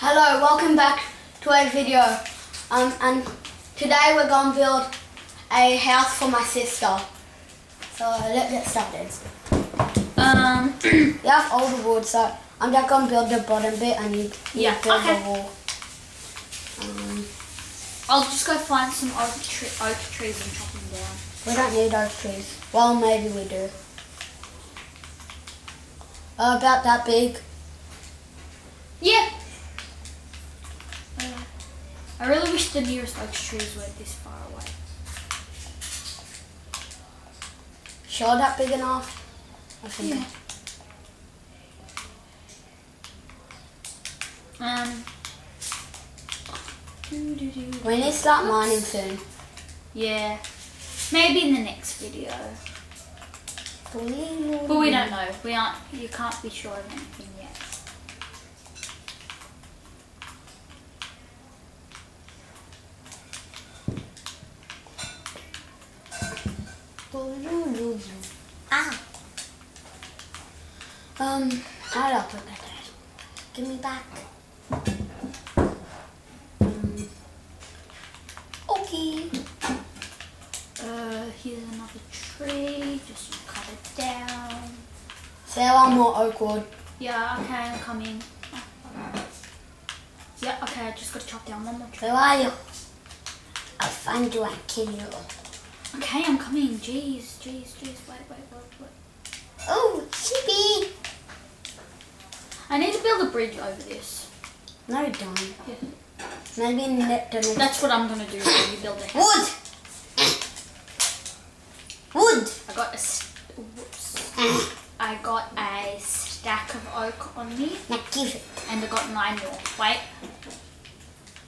Hello, welcome back to a video. Um, and today we're going to build a house for my sister. So let's get started. Um, We have all the wood, so I'm just going to build the bottom bit and you, you Yeah, build okay. the wall. Um, I'll just go find some oak, tre- oak trees and chop them down. we don't need oak trees. Well, maybe we do. Uh, about that big. Yeah. I really wish the nearest oak trees were this far away. Sure that big enough? I think. Yeah. Um. We need start mining soon. Yeah. Maybe in the next video. But we don't know. We aren't. You can't be sure of anything yet. Ah. Um, how do I put that there? Give me back. Um, okay. Uh, here's another tree. Just cut it down. Say one more oak wood. Yeah. Okay, I'm coming. Yeah. Okay, I just got to chop down one more tree. Where are you? I'll find you and kill you. Okay, I'm coming. Jeez, jeez, jeez. Wait, wait, wait, wait. Oh, sheepy. I need to build a bridge over this. No, don't. Yeah. Maybe in the next. That's what I'm gonna do when you build a house. Wood. Wood. I got a whoops. I got a stack of oak on me, Now give it. and I got nine more. Wait,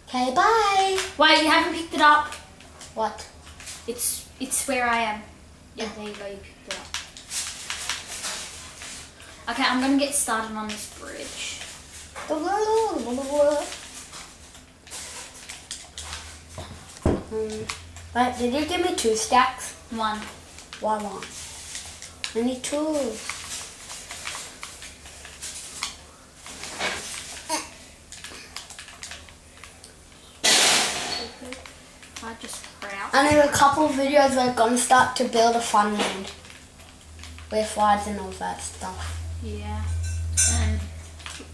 Okay, bye. wait, you haven't picked it up. What? It's it's where I am. Yeah, there you go. You picked it up. Okay, I'm gonna get started on this bridge. Um, but did you give me two stacks? One. Why one? I need two. I just crouch. And in a couple of videos we're gonna start to build a fun land. With slides and all that stuff. Yeah. And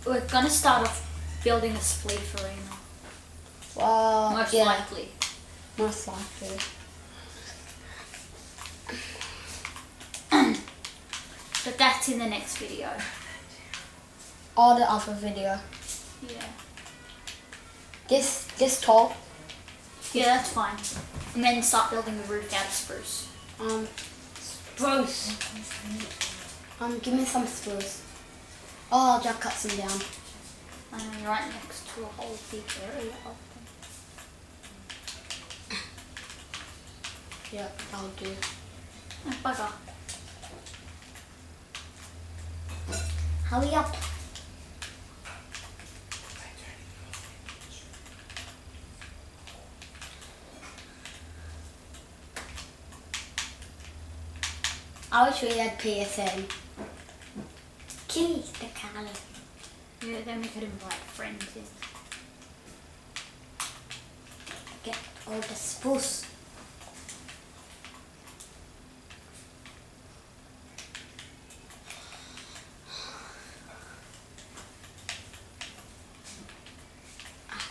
we're gonna start off building a spleef arena. Well, Most yeah, likely. most likely. But that's in the next video. Or the other video. Yeah. This this tall. Yeah, that's fine. And then start building the roof out of spruce. Um, spruce. Um, give me some spruce. Oh, I'll just cut some down. And then right next to a whole big area of them. Yep, I'll do. Oh, bugger. Hurry up. I wish we had PSN. Kill the color. Yeah, then we could invite friends in. Get all the spruce.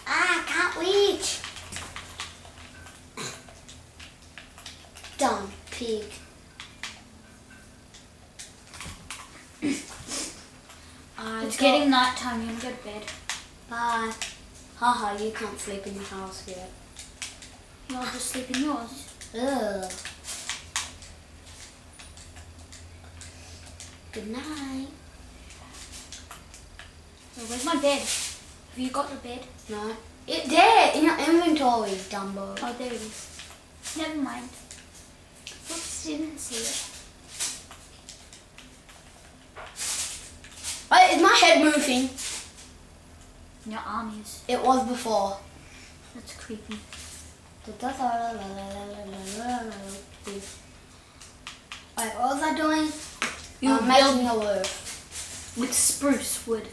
Ah, I can't reach. Dumb pig. I It's got- getting night time, you wanna go to bed? Bye. Haha, you can't sleep in your house yet. Yeah, I'll just sleep in yours. Ugh. Good night. Oh, where's my bed? Have you got your bed? No. It there in your inventory, Dumbo. Oh, there it is. Never mind. Oops, didn't see it. Wait, is my head moving? Your arm is. It was before. That's creepy. Wait, what was I doing? You I'm making a roof. with spruce wood.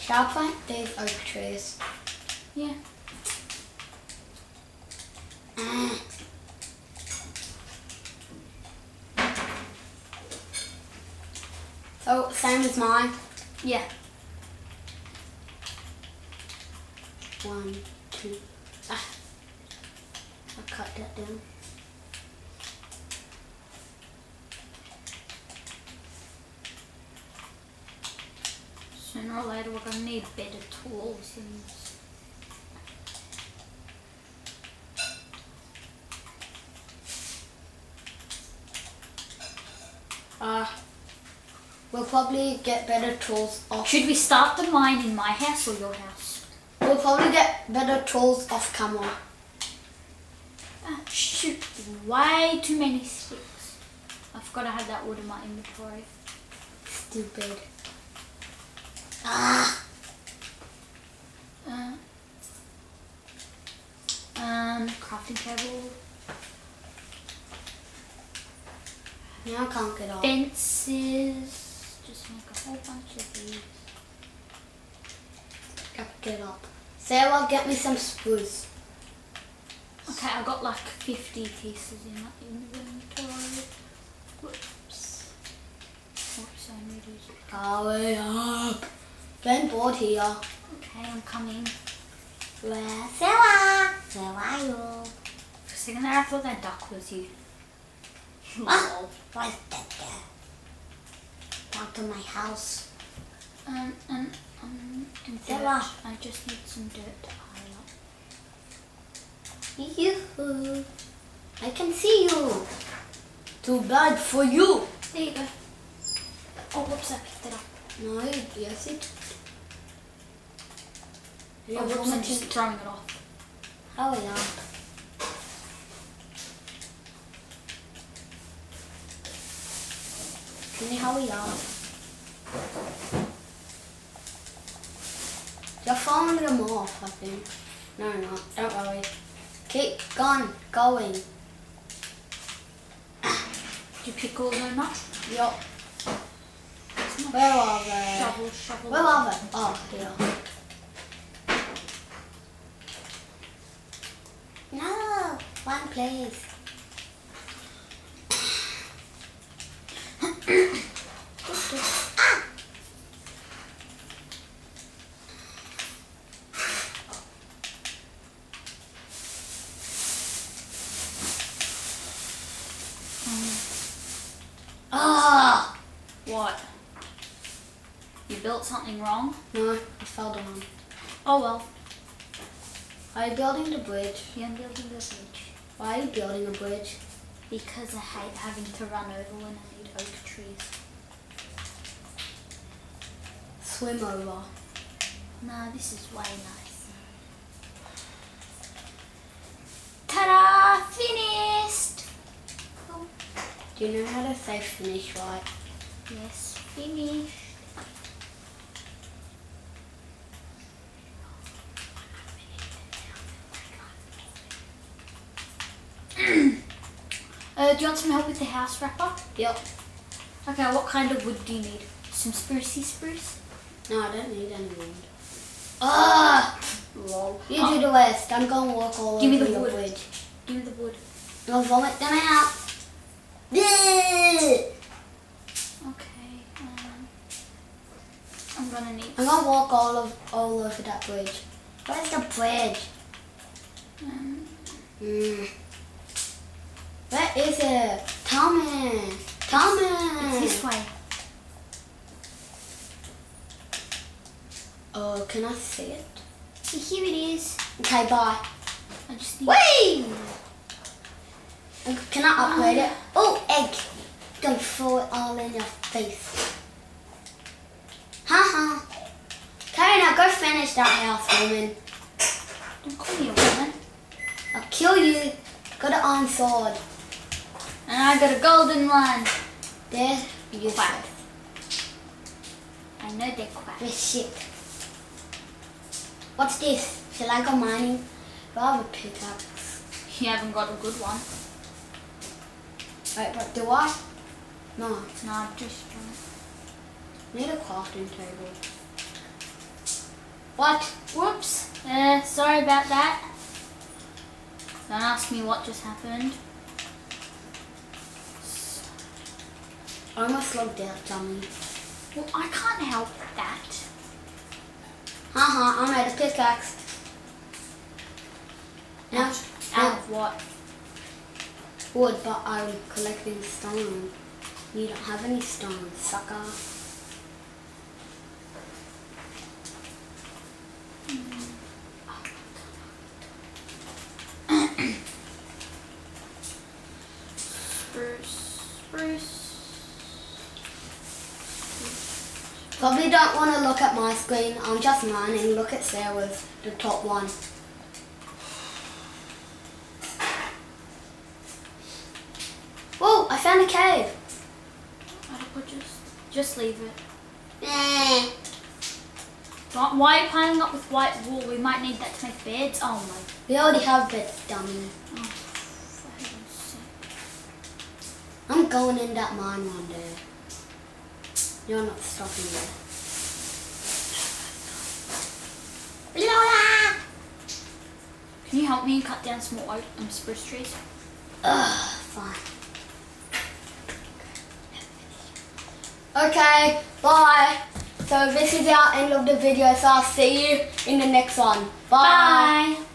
Should I plant these oak trees? Yeah. Mm. Oh, same as mine. Yeah. One, two. Ah. I cut that down. Sooner or later we're gonna need better tools and Uh, we'll probably get better tools off. Should we start the mine in my house or your house? We'll probably get better tools off camera. Ah, shoot, way too many sticks. I forgot I had that wood in my inventory. Stupid. Ah. Uh, um, crafting table, Now I can't get off. fences. Just make a whole bunch of these. Get up. Sarah, get me some spruce. Okay, I got like 50 pieces in my inventory. Whoops. Whoops, I need to. Hurry up. Bored here. Okay, I'm coming. Where? Sarah? Where are you? For a second there, I thought that duck was you. Ah. What's that there? Back to my house. Um, and, um, and dirt. Sarah. I just need some dirt to pile up. Yoo-hoo. I can see you. Too bad for you. There you go. Oh, whoops, I picked it up. No, yes it. You're oh, whoops, I'm just throwing it off. Hurry up. You hurry up? You're throwing them off, I think. No, no, don't worry. Keep going, going. Do you pick all them up? Yup. Where are they? shovel, shovel. Where are they? Oh, here. No, one place. Ah! What? You built something wrong? No, I fell down. Oh well. Are you building the bridge? Yeah, I'm building the bridge. Why are you building a bridge? Because I hate having to run over when I need oak trees. Swim over. No, this is way nice. Ta-da! Finished! Oh, Do you know how to say finish right? yes, finished. Do you want some help with the house wrapper? Yep. Okay, what kind of wood do you need? Some sprucey spruce? No, I don't need any wood. Ah! Lol. You do the rest. I'm going to walk all Give me over the your wood. bridge. Give me the wood. You'll vomit them out. Okay. Um, I'm gonna need. I'm gonna walk all of all over that bridge. Where's the bridge? Um, Mm. Where is it? Tell me. Tell me. it's this way. Oh, can I see it? Here it is. Okay, bye. I just need. Whee! Can I upgrade it? Oh, oh egg! Don't throw it all in your face. Haha. Okay, now go finish that house, woman. Don't call me a woman. I'll kill you. Got an iron sword. And I got a golden one. There, you Quack. I know they're quack. This shit. What's this? Shall I go mining? Do I have a pickaxe? You haven't got a good one. Wait, what do I? No, No, I'm just. need a crafting table. What? Whoops. Uh, sorry about that. Don't ask me what just happened. I almost logged out, dummy. Well, I can't help that. Haha, I'm made a pickaxe. Now, Out now of what? wood, but I'm collecting stone. You don't have any stone, sucker. Spruce. Spruce. Probably don't want to look at my screen. I'm just mining. Look at Sarah's, the top one. Oh, I found a cave. I'll just, just leave it. Nah. Why why are you piling up with white wool? We might need that to make beds. Oh my. We already have beds, dummy. Oh, for heaven's sake. I'm going in that mine one day. You're not stopping me. Lola! Can you help me cut down some oak um, spruce trees? Ugh, fine. Okay, bye. So this is our end of the video, so I'll see you in the next one. Bye. Bye.